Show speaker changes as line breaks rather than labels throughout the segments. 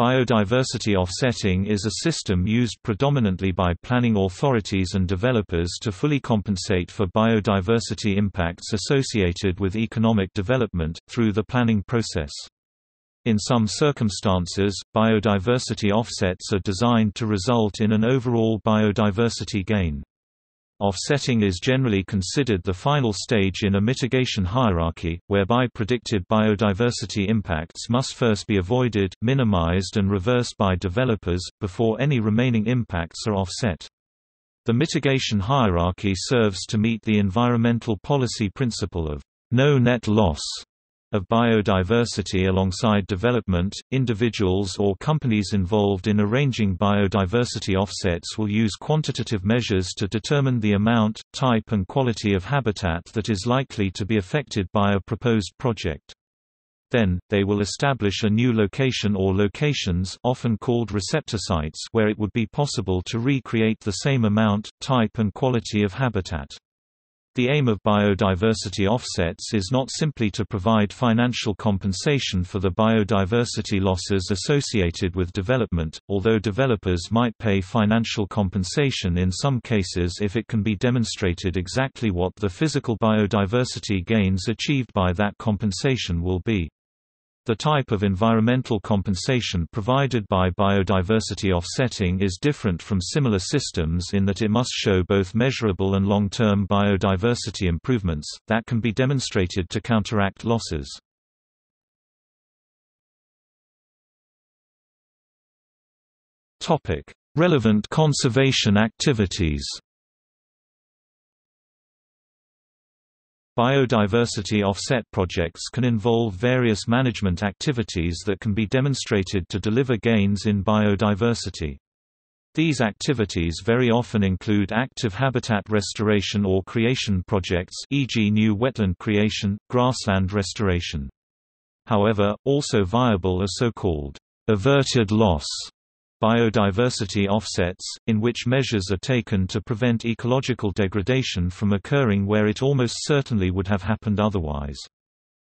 Biodiversity offsetting is a system used predominantly by planning authorities and developers to fully compensate for biodiversity impacts associated with economic development, through the planning process. In some circumstances, biodiversity offsets are designed to result in an overall biodiversity gain. Offsetting is generally considered the final stage in a mitigation hierarchy, whereby predicted biodiversity impacts must first be avoided, minimized and reversed by developers, before any remaining impacts are offset. The mitigation hierarchy serves to meet the environmental policy principle of no net loss of biodiversity alongside development, individuals or companies involved in arranging biodiversity offsets will use quantitative measures to determine the amount, type and quality of habitat that is likely to be affected by a proposed project. Then, they will establish a new location or locations often called receptor sites where it would be possible to recreate the same amount, type and quality of habitat. The aim of biodiversity offsets is not simply to provide financial compensation for the biodiversity losses associated with development, although developers might pay financial compensation in some cases if it can be demonstrated exactly what the physical biodiversity gains achieved by that compensation will be. The type of environmental compensation provided by biodiversity offsetting is different from similar systems in that it must show both measurable and long-term biodiversity improvements, that can be demonstrated to counteract losses. Relevant conservation activities Biodiversity offset projects can involve various management activities that can be demonstrated to deliver gains in biodiversity. These activities very often include active habitat restoration or creation projects e.g. new wetland creation, grassland restoration. However, also viable are so-called averted loss biodiversity offsets, in which measures are taken to prevent ecological degradation from occurring where it almost certainly would have happened otherwise.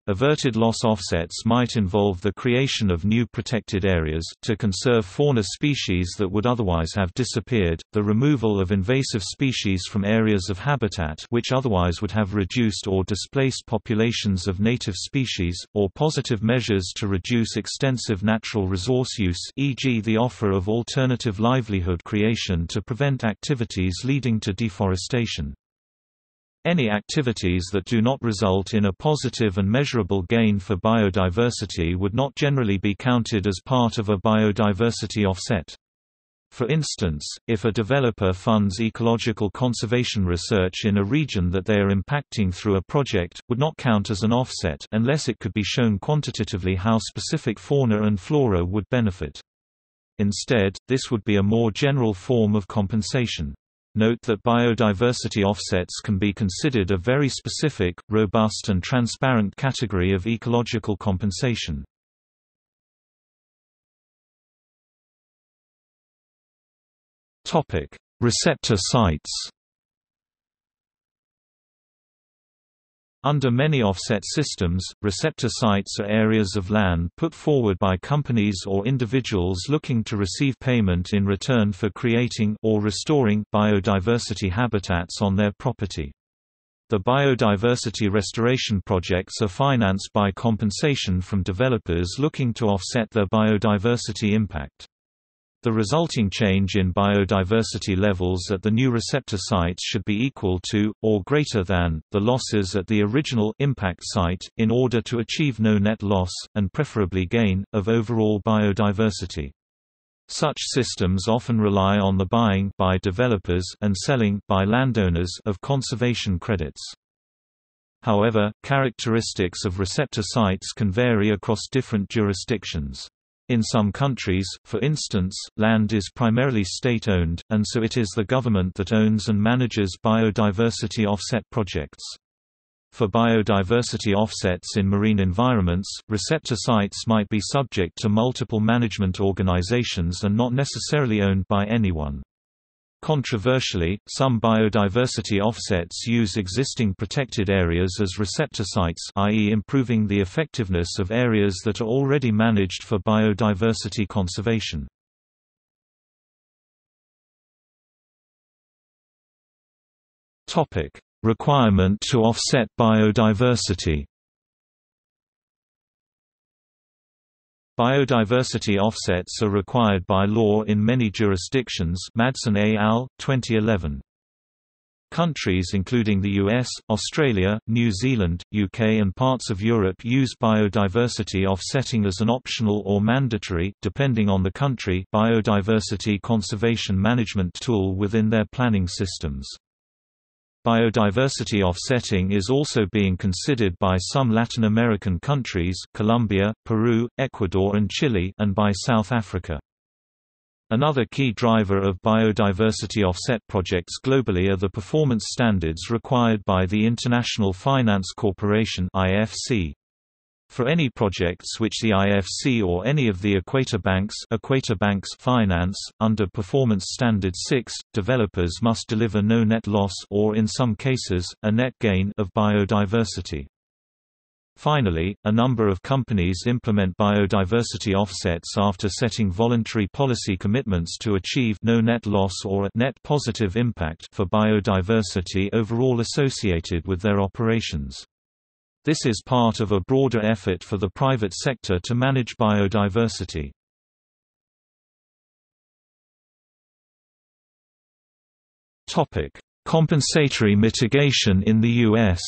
Averted loss offsets might involve the creation of new protected areas, to conserve fauna species that would otherwise have disappeared, the removal of invasive species from areas of habitat which otherwise would have reduced or displaced populations of native species, or positive measures to reduce extensive natural resource use e.g. the offer of alternative livelihood creation to prevent activities leading to deforestation. Any activities that do not result in a positive and measurable gain for biodiversity would not generally be counted as part of a biodiversity offset. For instance, if a developer funds ecological conservation research in a region that they are impacting through a project, would not count as an offset unless it could be shown quantitatively how specific fauna and flora would benefit. Instead, this would be a more general form of compensation. Note that biodiversity offsets can be considered a very specific, robust and transparent category of ecological compensation. Receptor sites Under many offset systems, receptor sites are areas of land put forward by companies or individuals looking to receive payment in return for creating or restoring biodiversity habitats on their property. The biodiversity restoration projects are financed by compensation from developers looking to offset their biodiversity impact. The resulting change in biodiversity levels at the new receptor sites should be equal to, or greater than, the losses at the original impact site, in order to achieve no net loss, and preferably gain, of overall biodiversity. Such systems often rely on the buying by developers and selling by landowners of conservation credits. However, characteristics of receptor sites can vary across different jurisdictions. In some countries, for instance, land is primarily state-owned, and so it is the government that owns and manages biodiversity offset projects. For biodiversity offsets in marine environments, receptor sites might be subject to multiple management organizations and not necessarily owned by anyone. Controversially, some biodiversity offsets use existing protected areas as receptor sites i.e. improving the effectiveness of areas that are already managed for biodiversity conservation. Requirement to offset biodiversity Biodiversity offsets are required by law in many jurisdictions Madsen al., 2011. Countries including the US, Australia, New Zealand, UK and parts of Europe use biodiversity offsetting as an optional or mandatory depending on the country biodiversity conservation management tool within their planning systems. Biodiversity offsetting is also being considered by some Latin American countries Colombia, Peru, Ecuador and Chile and by South Africa. Another key driver of biodiversity offset projects globally are the performance standards required by the International Finance Corporation IFC. For any projects which the IFC or any of the Equator Banks, Equator Banks finance, under Performance Standard 6, developers must deliver no net loss or in some cases, a net gain of biodiversity. Finally, a number of companies implement biodiversity offsets after setting voluntary policy commitments to achieve no net loss or a net positive impact for biodiversity overall associated with their operations. This is part of a broader effort for the private sector to manage biodiversity. Topic: Compensatory mitigation in the US.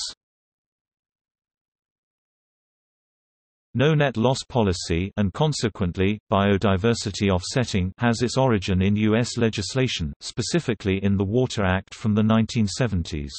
No net loss policy and consequently, biodiversity offsetting has its origin in U.S. legislation, specifically in the Water Act from the 1970s.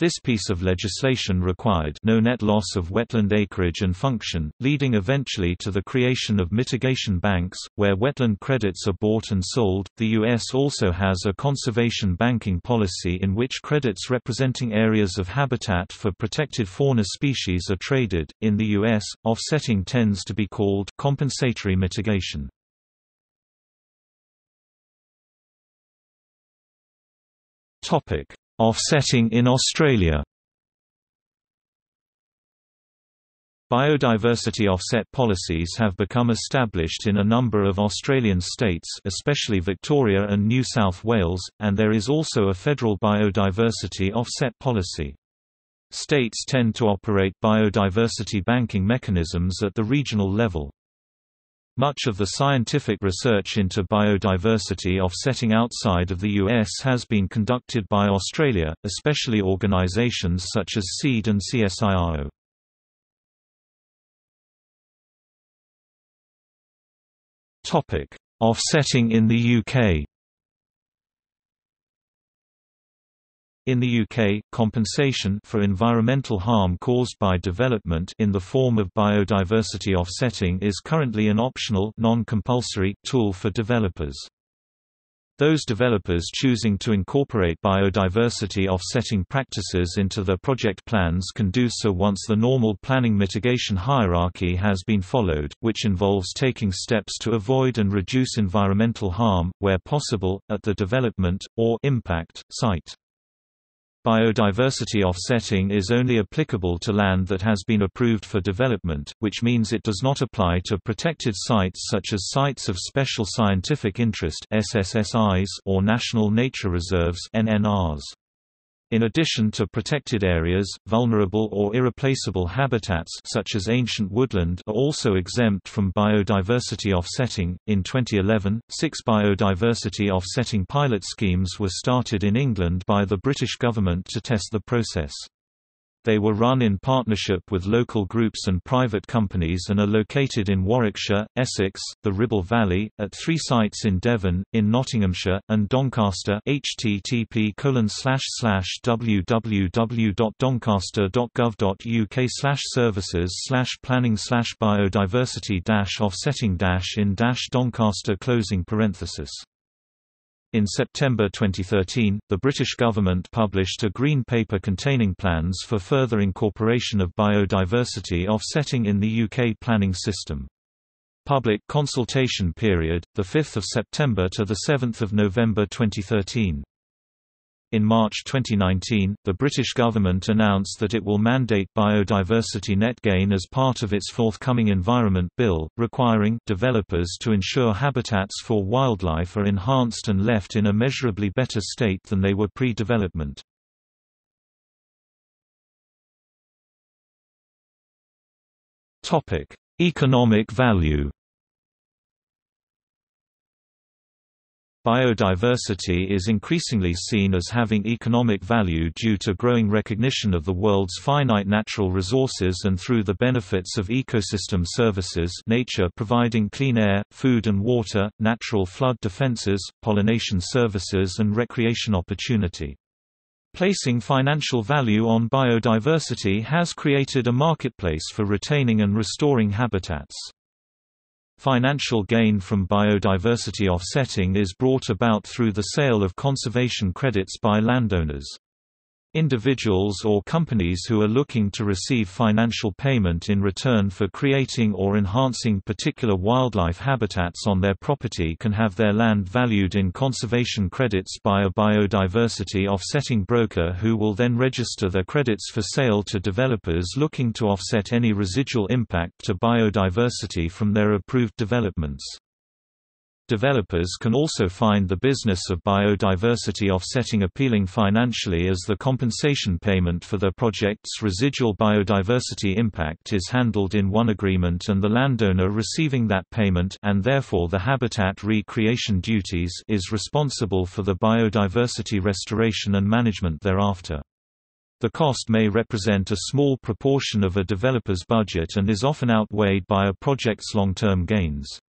This piece of legislation required no net loss of wetland acreage and function, leading eventually to the creation of mitigation banks, where wetland credits are bought and sold. The U.S. also has a conservation banking policy in which credits representing areas of habitat for protected fauna species are traded. In the U.S., offsetting tends to be called compensatory mitigation. Topic Offsetting in Australia Biodiversity offset policies have become established in a number of Australian states especially Victoria and New South Wales, and there is also a federal biodiversity offset policy. States tend to operate biodiversity banking mechanisms at the regional level. Much of the scientific research into biodiversity offsetting outside of the US has been conducted by Australia, especially organisations such as CEED and CSIRO. Offsetting in the UK In the UK, compensation for environmental harm caused by development in the form of biodiversity offsetting is currently an optional non-compulsory tool for developers. Those developers choosing to incorporate biodiversity offsetting practices into their project plans can do so once the normal planning mitigation hierarchy has been followed, which involves taking steps to avoid and reduce environmental harm, where possible, at the development, or impact, site. Biodiversity offsetting is only applicable to land that has been approved for development, which means it does not apply to protected sites such as Sites of Special Scientific Interest or National Nature Reserves NNRs. In addition to protected areas, vulnerable or irreplaceable habitats such as ancient woodland are also exempt from biodiversity offsetting. In 2011, six biodiversity offsetting pilot schemes were started in England by the British government to test the process. They were run in partnership with local groups and private companies and are located in Warwickshire, Essex, the Ribble Valley, at three sites in Devon, in Nottinghamshire, and Doncaster http www.doncaster.gov.uk services planning biodiversity offsetting in Doncaster closing parenthesis in September 2013, the British government published a Green Paper containing plans for further incorporation of biodiversity offsetting in the UK planning system. Public consultation period, 5 September to 7 November 2013. In March 2019, the British government announced that it will mandate biodiversity net gain as part of its forthcoming Environment Bill, requiring developers to ensure habitats for wildlife are enhanced and left in a measurably better state than they were pre-development. Economic value Biodiversity is increasingly seen as having economic value due to growing recognition of the world's finite natural resources and through the benefits of ecosystem services nature providing clean air, food and water, natural flood defenses, pollination services and recreation opportunity. Placing financial value on biodiversity has created a marketplace for retaining and restoring habitats. Financial gain from biodiversity offsetting is brought about through the sale of conservation credits by landowners. Individuals or companies who are looking to receive financial payment in return for creating or enhancing particular wildlife habitats on their property can have their land valued in conservation credits by a biodiversity offsetting broker who will then register their credits for sale to developers looking to offset any residual impact to biodiversity from their approved developments. Developers can also find the business of biodiversity offsetting appealing financially as the compensation payment for their project's residual biodiversity impact is handled in one agreement and the landowner receiving that payment and therefore the habitat recreation duties is responsible for the biodiversity restoration and management thereafter. The cost may represent a small proportion of a developer's budget and is often outweighed by a project's long-term gains.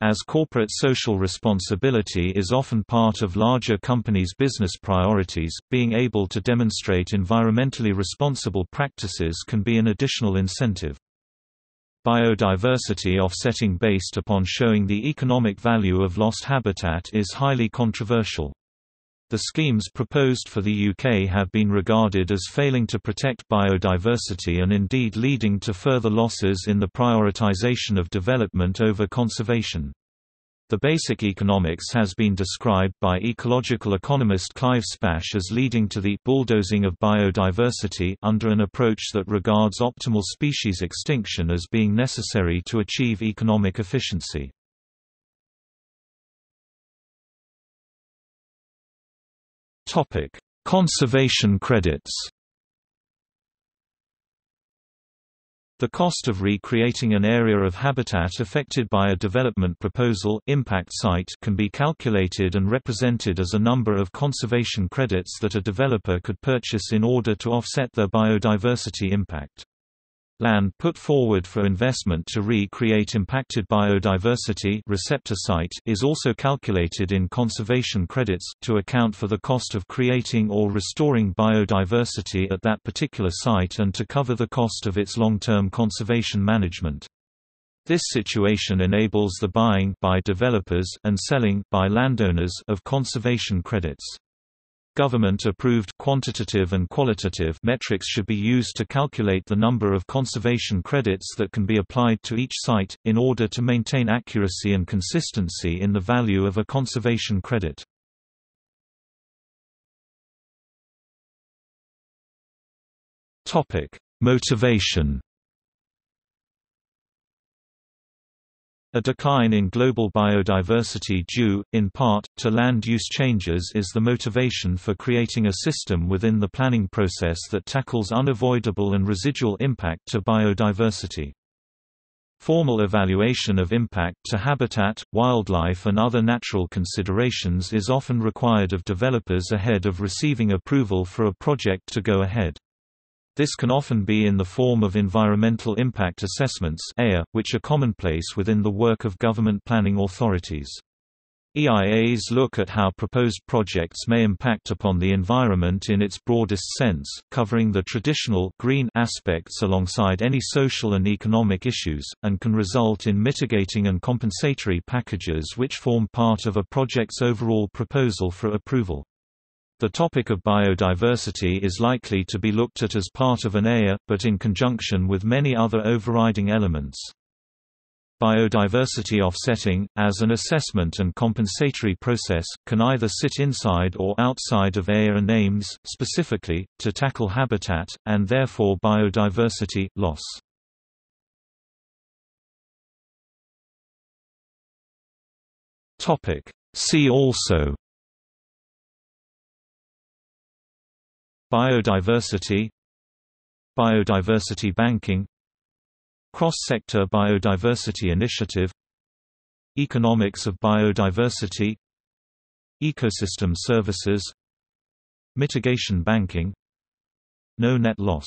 As corporate social responsibility is often part of larger companies' business priorities, being able to demonstrate environmentally responsible practices can be an additional incentive. Biodiversity offsetting based upon showing the economic value of lost habitat is highly controversial. The schemes proposed for the UK have been regarded as failing to protect biodiversity and indeed leading to further losses in the prioritisation of development over conservation. The basic economics has been described by ecological economist Clive Spash as leading to the bulldozing of biodiversity under an approach that regards optimal species extinction as being necessary to achieve economic efficiency. Topic: Conservation credits. The cost of recreating an area of habitat affected by a development proposal impact site can be calculated and represented as a number of conservation credits that a developer could purchase in order to offset their biodiversity impact. Land put forward for investment to re-create impacted biodiversity receptor site is also calculated in conservation credits, to account for the cost of creating or restoring biodiversity at that particular site and to cover the cost of its long-term conservation management. This situation enables the buying by developers and selling by landowners of conservation credits. Government-approved quantitative and qualitative metrics should be used to calculate the number of conservation credits that can be applied to each site, in order to maintain accuracy and consistency in the value of a conservation credit. Motivation A decline in global biodiversity due, in part, to land use changes is the motivation for creating a system within the planning process that tackles unavoidable and residual impact to biodiversity. Formal evaluation of impact to habitat, wildlife and other natural considerations is often required of developers ahead of receiving approval for a project to go ahead. This can often be in the form of environmental impact assessments which are commonplace within the work of government planning authorities. EIAs look at how proposed projects may impact upon the environment in its broadest sense, covering the traditional green aspects alongside any social and economic issues, and can result in mitigating and compensatory packages which form part of a project's overall proposal for approval. The topic of biodiversity is likely to be looked at as part of an EIA, but in conjunction with many other overriding elements. Biodiversity offsetting, as an assessment and compensatory process, can either sit inside or outside of AIA and AIMS, specifically, to tackle habitat, and therefore biodiversity, loss. See also Biodiversity Biodiversity banking Cross-sector biodiversity initiative Economics of biodiversity Ecosystem services Mitigation banking No net loss